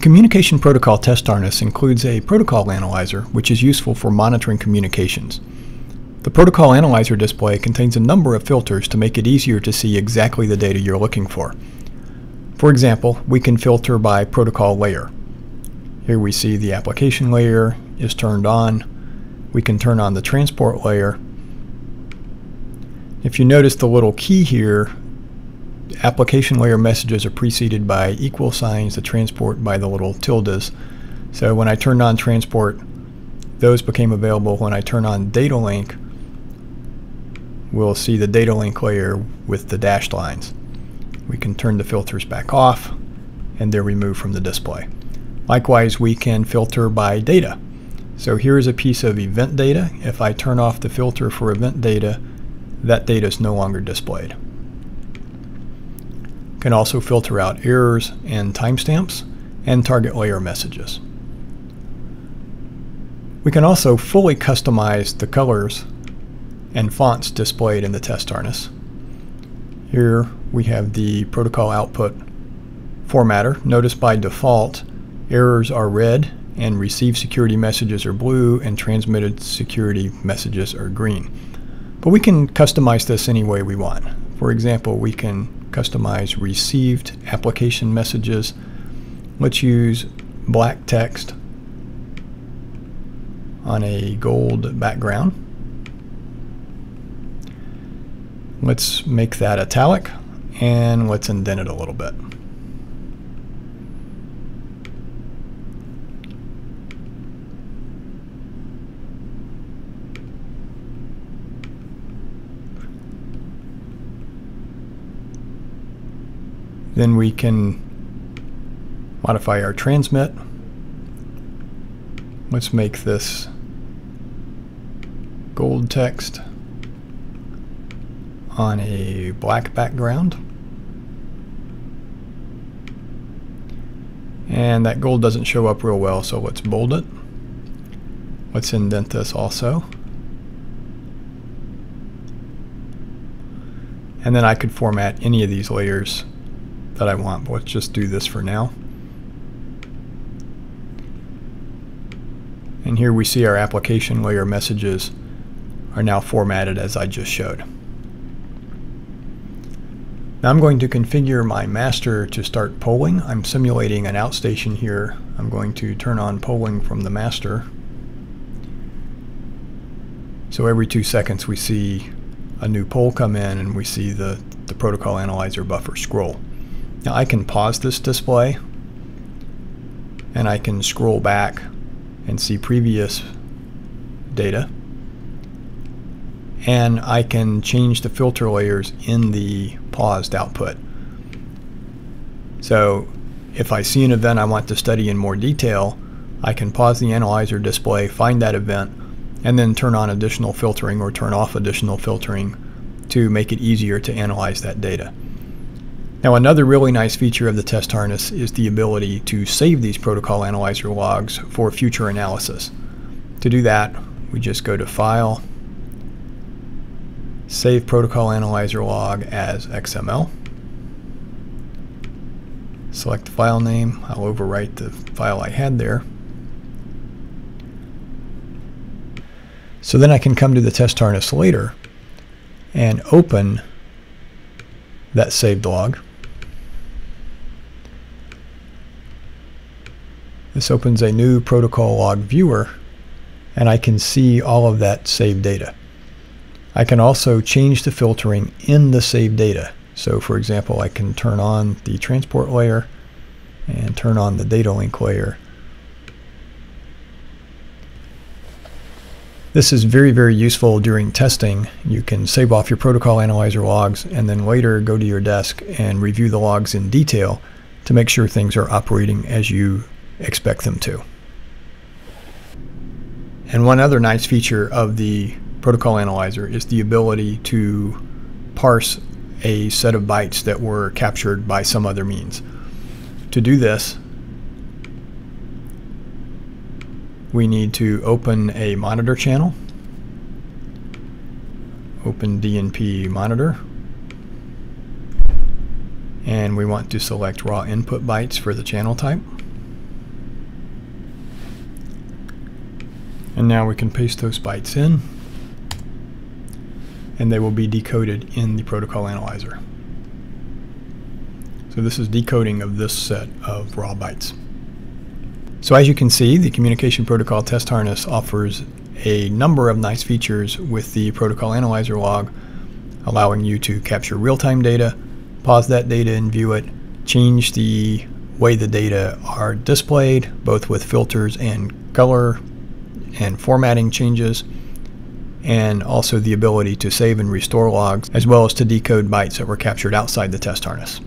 Communication Protocol Test Harness includes a protocol analyzer, which is useful for monitoring communications. The protocol analyzer display contains a number of filters to make it easier to see exactly the data you're looking for. For example, we can filter by protocol layer. Here we see the application layer is turned on. We can turn on the transport layer. If you notice the little key here, application layer messages are preceded by equal signs, the transport by the little tildes. So when I turned on transport, those became available. When I turn on data link, we'll see the data link layer with the dashed lines. We can turn the filters back off and they're removed from the display. Likewise, we can filter by data. So here's a piece of event data. If I turn off the filter for event data, that data is no longer displayed. Can also filter out errors and timestamps and target layer messages. We can also fully customize the colors and fonts displayed in the test harness. Here we have the protocol output formatter. Notice by default errors are red and received security messages are blue and transmitted security messages are green. But we can customize this any way we want. For example, we can customize received application messages. Let's use black text on a gold background. Let's make that italic and let's indent it a little bit. Then we can modify our transmit. Let's make this gold text on a black background. And that gold doesn't show up real well, so let's bold it. Let's indent this also. And then I could format any of these layers that I want. But let's just do this for now. And here we see our application layer messages are now formatted as I just showed. Now I'm going to configure my master to start polling. I'm simulating an outstation here. I'm going to turn on polling from the master. So every two seconds we see a new poll come in and we see the, the protocol analyzer buffer scroll. Now I can pause this display and I can scroll back and see previous data and I can change the filter layers in the paused output. So if I see an event I want to study in more detail, I can pause the analyzer display, find that event, and then turn on additional filtering or turn off additional filtering to make it easier to analyze that data. Now another really nice feature of the test harness is the ability to save these protocol analyzer logs for future analysis. To do that, we just go to File, Save Protocol Analyzer Log as XML. Select the file name. I'll overwrite the file I had there. So then I can come to the test harness later and open that saved log. This opens a new protocol log viewer and I can see all of that saved data. I can also change the filtering in the saved data. So for example, I can turn on the transport layer and turn on the data link layer. This is very, very useful during testing. You can save off your protocol analyzer logs and then later go to your desk and review the logs in detail to make sure things are operating as you expect them to. And one other nice feature of the protocol analyzer is the ability to parse a set of bytes that were captured by some other means. To do this, we need to open a monitor channel, open DNP monitor, and we want to select raw input bytes for the channel type. And now we can paste those bytes in and they will be decoded in the protocol analyzer. So this is decoding of this set of raw bytes. So as you can see, the Communication Protocol Test Harness offers a number of nice features with the protocol analyzer log, allowing you to capture real-time data, pause that data and view it, change the way the data are displayed, both with filters and color and formatting changes, and also the ability to save and restore logs, as well as to decode bytes that were captured outside the test harness.